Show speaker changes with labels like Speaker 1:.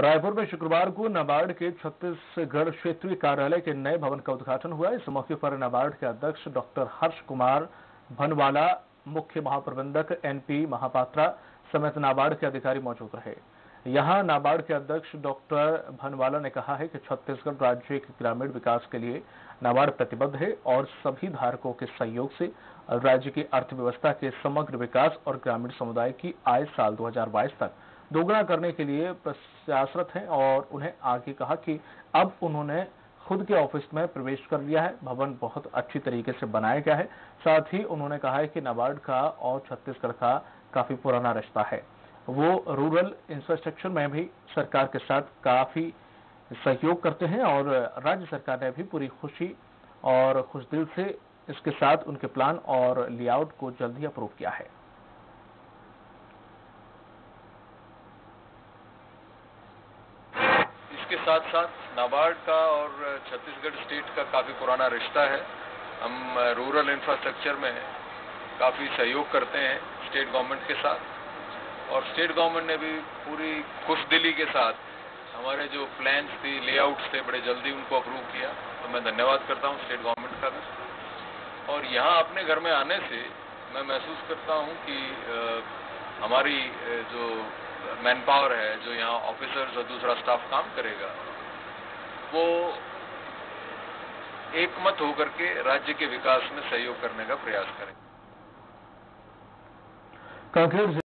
Speaker 1: रायपुर में शुक्रवार को नाबार्ड के छत्तीसगढ़ क्षेत्रीय कार्यालय के नए भवन का उद्घाटन हुआ। इस मौके पर नाबार्ड के अध्यक्ष डॉक्टर हर्ष कुमार भनवाला, मुख्य महाप्रबंधक एनपी महापात्रा समेत नाबार्ड के अधिकारी मौजूद रहे। यहाँ नाबार्ड के अध्यक्ष डॉक्टर भनवाला ने कहा है कि छत्तीसगढ़ राज्य के ग्रामीण विकास के लिए नाबार्ड प्रतिबद्ध है और सभी धारकों के सहयोग से राज्य की अर्थव्यवस्था के समग्र विकास और ग्रामीण समुदाय की आय साल 2022 तक दोगुना करने के लिए प्रयासरत हैं और उन्हें आगे कहा कि अब उन्होंने खुद के ऑफ़िस में प्रवेश कर लिया है। भवन बहुत अच्छी तरीके से बनाया गया है। साथ ही उन्होंने कहा है कि नाबार्ड का और छत्तीसगढ़ का काफ़ी पुराना रिश्ता है। वो रूरल इंफ्रास्ट्रक्चर में भी सरकार के साथ काफ़ी सहयोग करते हैं और राज्य सरकार ने भी पूरी खुशी और खुश दिल से इसके साथ उनके प्लान और लेआउट को जल्द ही अप्रूव किया है।
Speaker 2: इसके साथ साथ नाबार्ड का और छत्तीसगढ़ स्टेट का काफ़ी पुराना रिश्ता है। हम रूरल इंफ्रास्ट्रक्चर में काफ़ी सहयोग करते हैं स्टेट गवर्नमेंट के साथ। और स्टेट गवर्नमेंट ने भी पूरी खुश दिली के साथ हमारे जो प्लान्स थी लेआउट्स थे, बड़े जल्दी उनको अप्रूव किया। तो मैं धन्यवाद करता हूँ स्टेट गवर्नमेंट का भी। और यहाँ अपने घर में आने से मैं महसूस करता हूँ कि हमारी जो मैन पावर है, जो यहाँ ऑफिसर्स और दूसरा स्टाफ काम करेगा, वो एकमत होकर के राज्य के विकास में सहयोग करने का प्रयास करें
Speaker 1: कांकेर